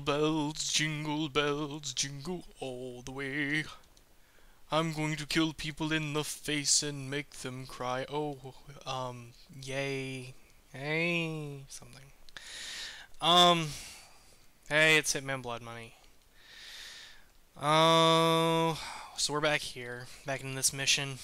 Jingle bells, jingle bells, jingle all the way. I'm going to kill people in the face and make them cry. Oh, um, yay. Hey, something. Um, hey, it's Hitman Blood Money. Oh, so we're back here, back in this mission.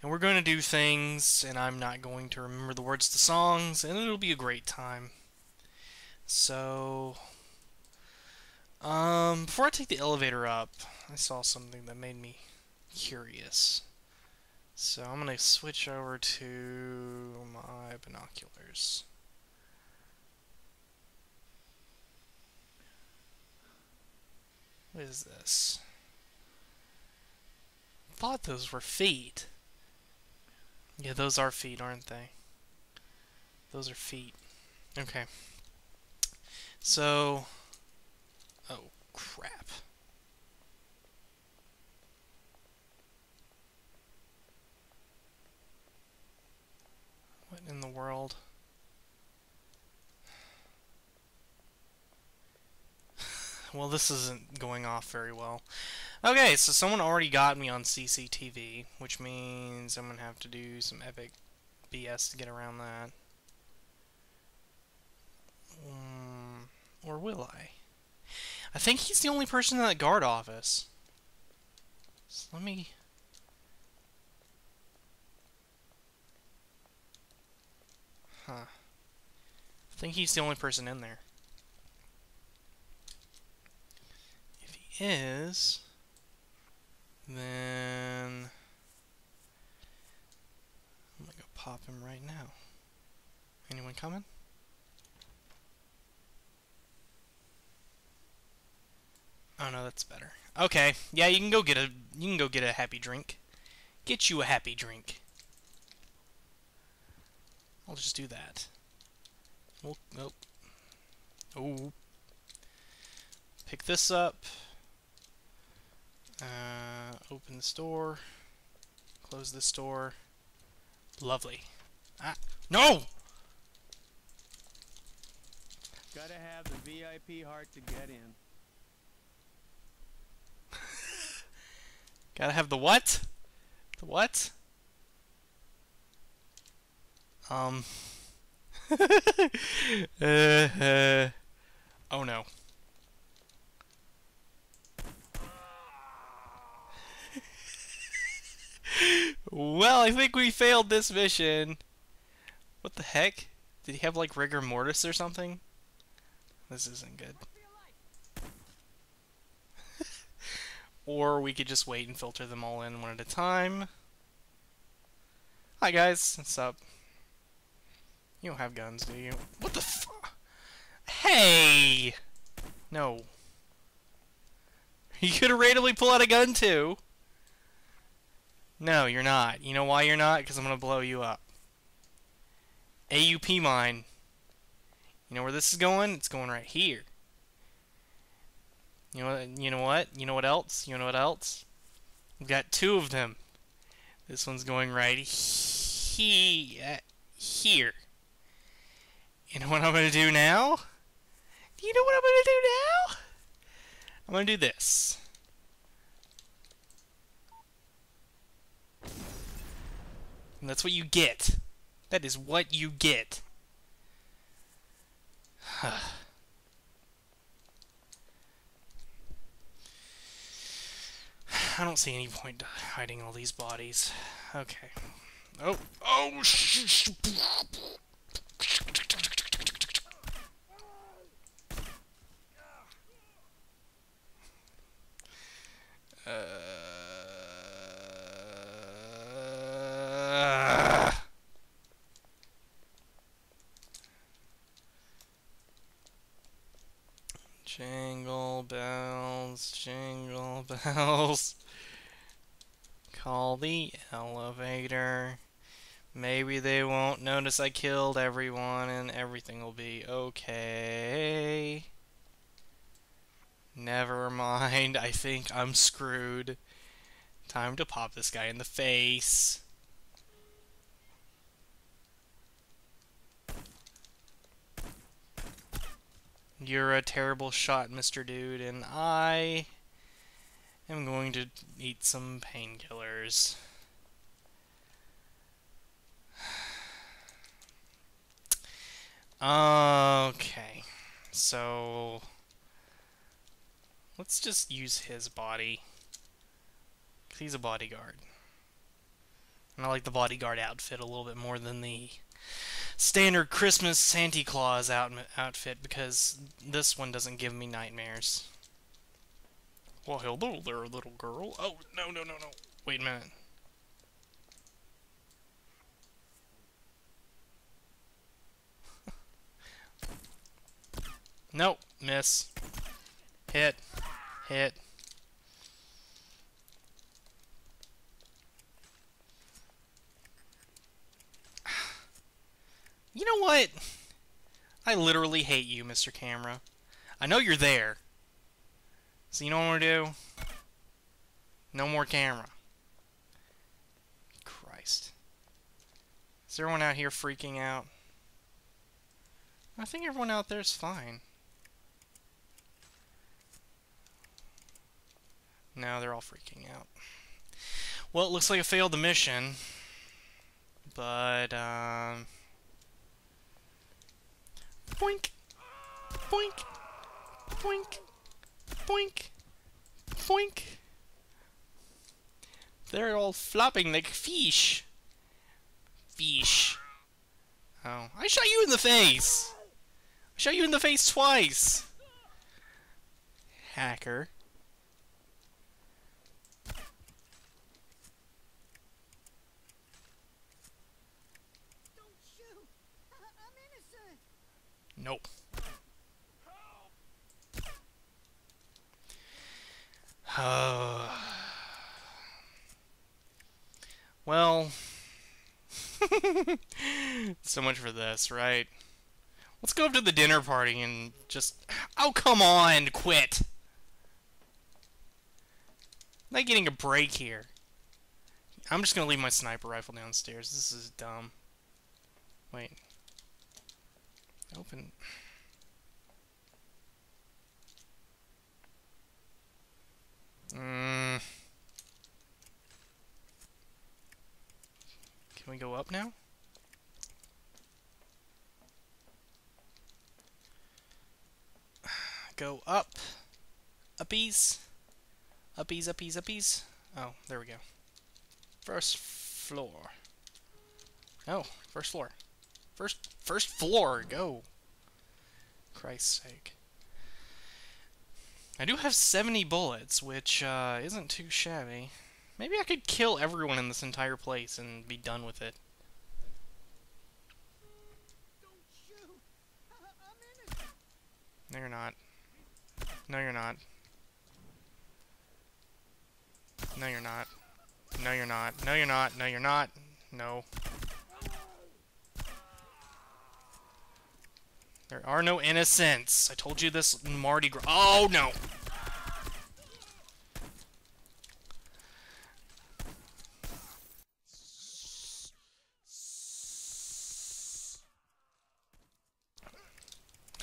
And we're going to do things, and I'm not going to remember the words to songs, and it'll be a great time. So, um, before I take the elevator up, I saw something that made me curious. So I'm going to switch over to my binoculars. What is this? Thought those were feet. Yeah, those are feet, aren't they? Those are feet. Okay. So... Oh, crap. What in the world? well, this isn't going off very well. Okay, so someone already got me on CCTV, which means I'm going to have to do some epic BS to get around that. Um, or will I? I think he's the only person in that guard office. So let me... Huh. I think he's the only person in there. If he is, then I'm gonna go pop him right now. Anyone coming? Oh no, that's better. Okay, yeah, you can go get a you can go get a happy drink. Get you a happy drink. I'll just do that. Oh, nope. Oh. Pick this up. Uh, open this door. Close this door. Lovely. Ah, no! Gotta have the VIP heart to get in. Gotta have the what? The what? Um. uh, uh, oh no. well, I think we failed this mission. What the heck? Did he have like rigor mortis or something? This isn't good. Or we could just wait and filter them all in one at a time. Hi guys, what's up? You don't have guns, do you? What the fu- Hey! No. You could randomly pull out a gun too. No, you're not. You know why you're not? Because I'm going to blow you up. AUP mine. You know where this is going? It's going right here. You know, you know what? You know what else? You know what else? We've got two of them. This one's going right he uh, here. You know what I'm going to do now? You know what I'm going to do now? I'm going to do this. And that's what you get. That is what you get. I don't see any point hiding all these bodies. Okay. Oh, oh, uh, jingle bells, bells. Call the elevator. Maybe they won't notice I killed everyone and everything will be okay. Never mind, I think I'm screwed. Time to pop this guy in the face. You're a terrible shot, Mr. Dude, and I am going to eat some painkillers. Okay, so let's just use his body. he's a bodyguard. And I like the bodyguard outfit a little bit more than the standard Christmas Santa Claus out outfit because this one doesn't give me nightmares. Well, hello there, little girl. Oh, no, no, no, no. Wait a minute. nope, miss. Hit. Hit. You know what? I literally hate you, Mr. Camera. I know you're there. So you know what gonna do? No more camera. Christ. Is everyone out here freaking out? I think everyone out there is fine. No, they're all freaking out. Well, it looks like I failed the mission. But, um... Boink! Boink! Boink! Boink! Boink! They're all flopping like fish. Fish. Oh, I shot you in the face! I shot you in the face twice! Hacker. Don't shoot! I'm innocent! Nope. Oh. well, so much for this, right? Let's go up to the dinner party and just. Oh, come on, quit! Not getting a break here. I'm just gonna leave my sniper rifle downstairs. This is dumb. Wait. Open. Mm. Can we go up now? Go up. Uppies. Uppies, uppies, uppies. Oh, there we go. First floor. Oh, first floor. First, first floor. Go. Christ's sake. I do have 70 bullets, which uh, isn't too shabby. Maybe I could kill everyone in this entire place and be done with it. Don't shoot! I'm! No, you're not. No, you're not. No, you're not. No, you're not. No, you're not. No, you're not. No. There are no innocents. I told you this Mardi Gras. Oh, no.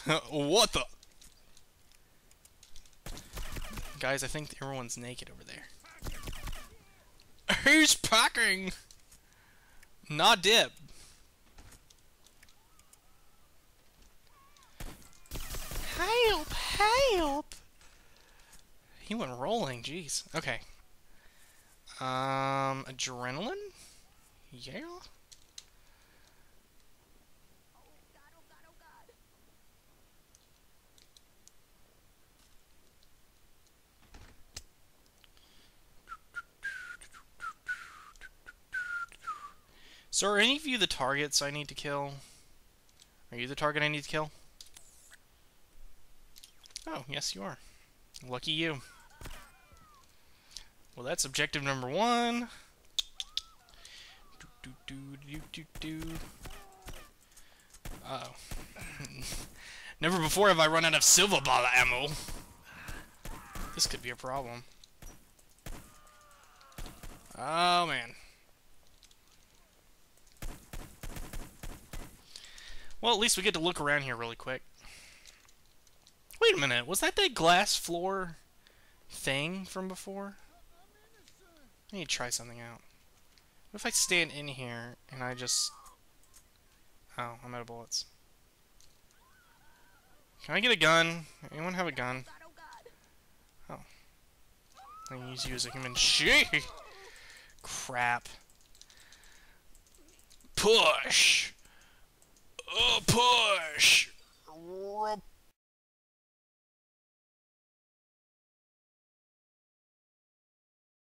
what the? Guys, I think everyone's naked over there. Who's packing! Not dip. Help! Help! He went rolling, jeez. Okay. Um, adrenaline? Yeah? So are any of you the targets I need to kill? Are you the target I need to kill? Oh, yes you are. Lucky you. Well, that's objective number one. Do, do, do, do, do, do. Uh oh Never before have I run out of Silverballer ammo. This could be a problem. Oh, man. Well, at least we get to look around here really quick. Wait a minute, was that that glass floor thing from before? I need to try something out. What if I stand in here and I just... Oh, I'm out of bullets. Can I get a gun? Anyone have a gun? Oh. I can use you as a human. She. Crap. Push. Oh, push.